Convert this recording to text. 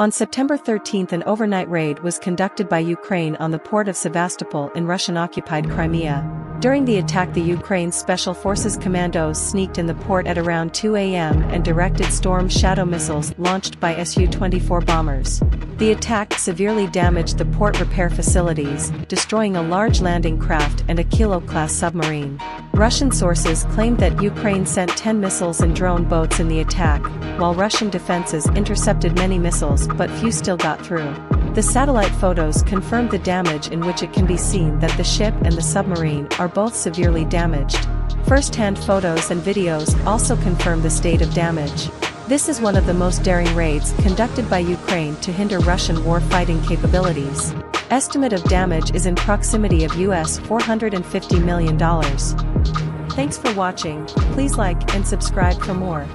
On September 13 an overnight raid was conducted by Ukraine on the port of Sevastopol in Russian-occupied Crimea. During the attack the Ukraine Special Forces commandos sneaked in the port at around 2 a.m. and directed Storm Shadow missiles launched by Su-24 bombers. The attack severely damaged the port repair facilities, destroying a large landing craft and a Kilo-class submarine. Russian sources claimed that Ukraine sent 10 missiles and drone boats in the attack, while Russian defenses intercepted many missiles but few still got through. The satellite photos confirmed the damage in which it can be seen that the ship and the submarine are both severely damaged. First-hand photos and videos also confirm the state of damage. This is one of the most daring raids conducted by Ukraine to hinder Russian war-fighting capabilities. Estimate of damage is in proximity of US $450 million. Thanks for watching, please like and subscribe for more.